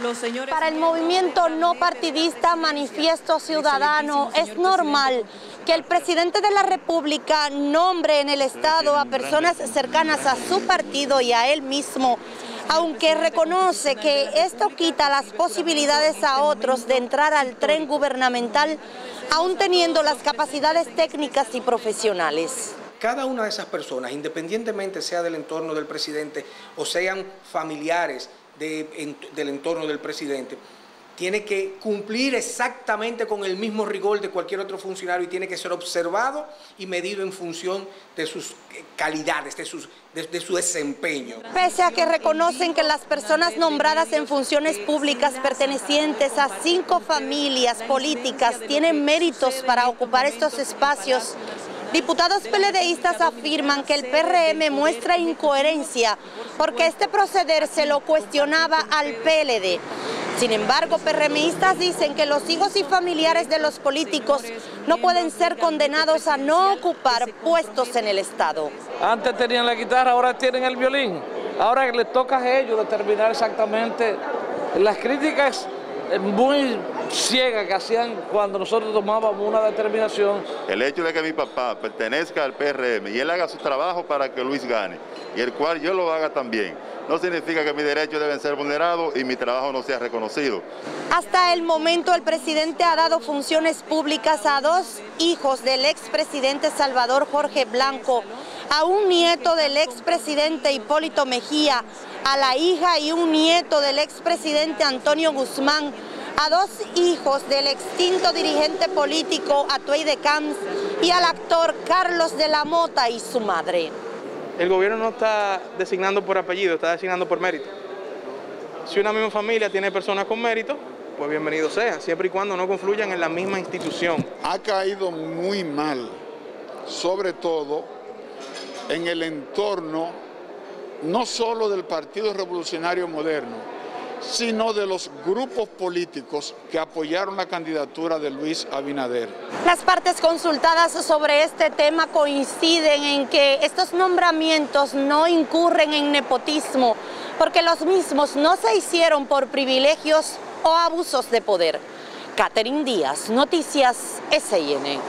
Los señores Para el movimiento no partidista Manifiesto Ciudadano es normal que el presidente de la República nombre en el Estado a personas cercanas a su partido y a él mismo, aunque reconoce que esto quita las posibilidades a otros de entrar al tren gubernamental, aún teniendo las capacidades técnicas y profesionales cada una de esas personas, independientemente sea del entorno del presidente o sean familiares del entorno del presidente, tiene que cumplir exactamente con el mismo rigor de cualquier otro funcionario y tiene que ser observado y medido en función de sus eh, calidades, de, sus, de, su desempeño. Pese a que reconocen que las personas nombradas en funciones públicas pertenecientes a cinco familias políticas tienen méritos para ocupar estos espacios, Diputados peledeístas afirman que el PRM muestra incoherencia porque este proceder se lo cuestionaba al PLD. Sin embargo, PRMistas dicen que los hijos y familiares de los políticos no pueden ser condenados a no ocupar puestos en el Estado. Antes tenían la guitarra, ahora tienen el violín. Ahora les toca a ellos determinar exactamente las críticas muy ciega que hacían cuando nosotros tomábamos una determinación. El hecho de que mi papá pertenezca al PRM y él haga su trabajo para que Luis gane, y el cual yo lo haga también, no significa que mis derechos deben ser vulnerados y mi trabajo no sea reconocido. Hasta el momento el presidente ha dado funciones públicas a dos hijos del expresidente Salvador Jorge Blanco, a un nieto del expresidente Hipólito Mejía, a la hija y un nieto del expresidente Antonio Guzmán, a dos hijos del extinto dirigente político Atuey de Camps y al actor Carlos de la Mota y su madre. El gobierno no está designando por apellido, está designando por mérito. Si una misma familia tiene personas con mérito, pues bienvenido sea, siempre y cuando no confluyan en la misma institución. Ha caído muy mal, sobre todo en el entorno no solo del Partido Revolucionario Moderno, sino de los grupos políticos que apoyaron la candidatura de Luis Abinader. Las partes consultadas sobre este tema coinciden en que estos nombramientos no incurren en nepotismo, porque los mismos no se hicieron por privilegios o abusos de poder. Catherine Díaz, Noticias SIN.